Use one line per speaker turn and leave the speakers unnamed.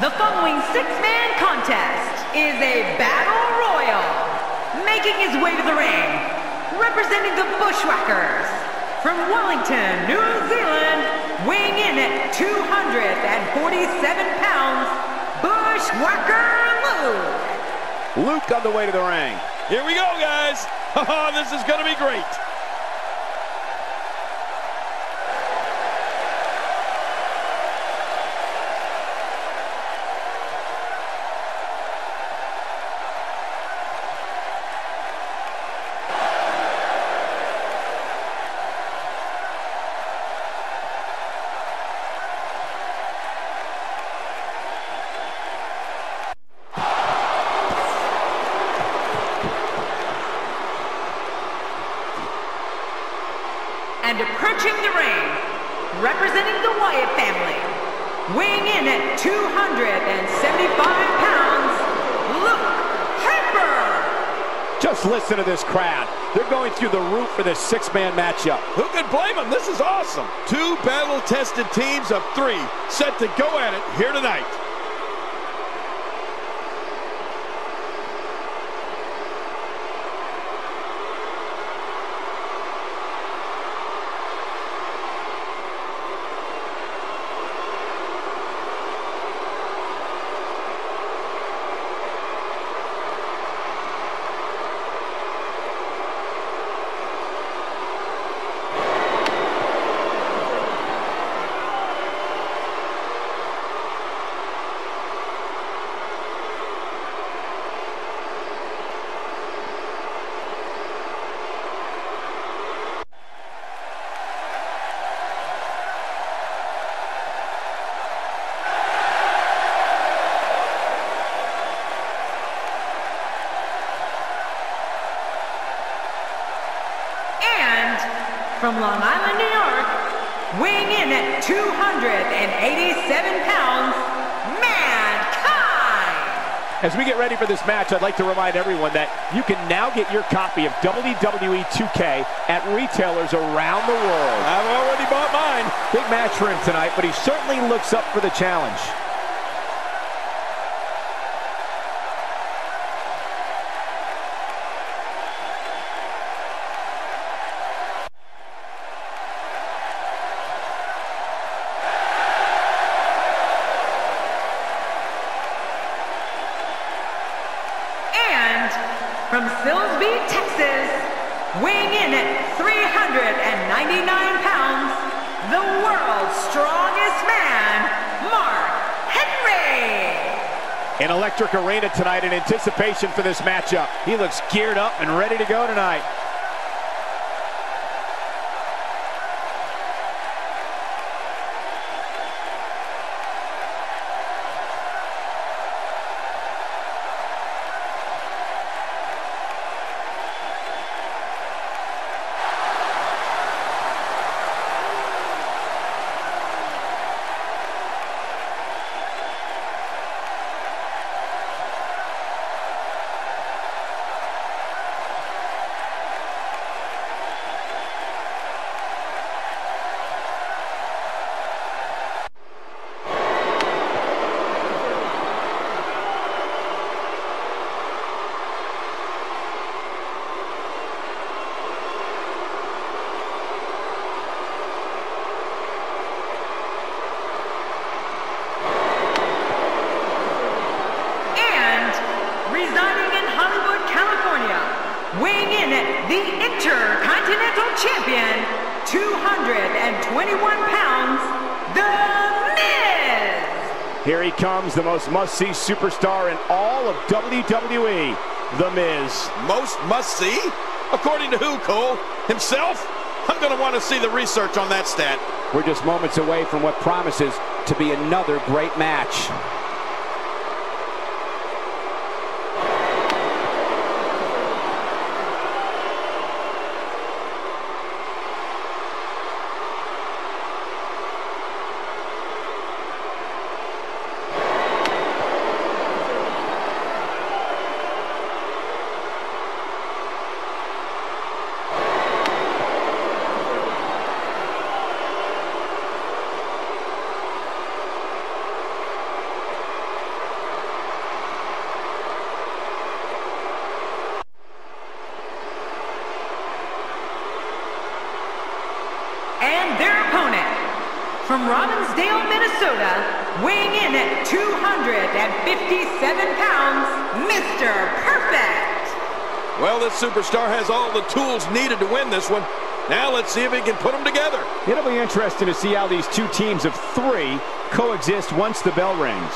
The following six-man contest is a battle royal. Making his way to the ring, representing the Bushwhackers, from Wellington, New Zealand, weighing in at 247 pounds, Bushwhacker Luke.
Luke on the way to the ring.
Here we go, guys. This is going to be great.
And approaching the ring, representing the Wyatt family, weighing in at 275 pounds, Luke Harper.
Just listen to this crowd. They're going through the roof for this six-man matchup.
Who could blame them? This is awesome. Two battle-tested teams of three set to go at it here tonight.
And from Long Island, New York, weighing in at 287 pounds, Mankind.
As we get ready for this match, I'd like to remind everyone that you can now get your copy of WWE 2K at retailers around the world.
I've already bought mine.
Big match for him tonight, but he certainly looks up for the challenge.
From Silsbee, Texas, weighing in at 399 pounds, the world's strongest man, Mark Henry.
An electric arena tonight in anticipation for this matchup. He looks geared up and ready to go tonight.
And residing in Hollywood, California, weighing the Intercontinental Champion, 221 pounds, The Miz.
Here he comes, the most must-see superstar in all of WWE, The Miz.
Most must see? According to who, Cole? Himself? I'm going to want to see the research on that stat.
We're just moments away from what promises to be another great match.
From Robbinsdale, Minnesota, weighing in at 257 pounds, Mr. Perfect.
Well, this superstar has all the tools needed to win this one. Now let's see if he can put them together.
It'll be interesting to see how these two teams of three coexist once the bell rings.